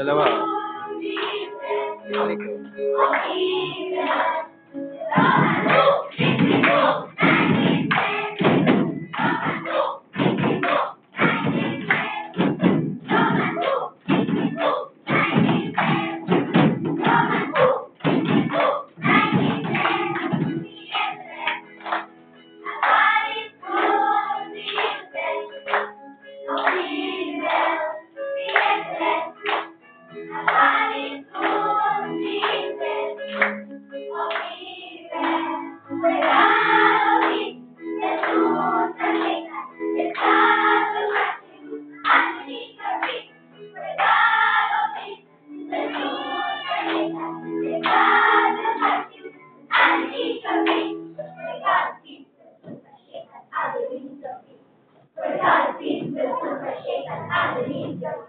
Dalawa. Oh. Balik ko. This is the shape and the means of.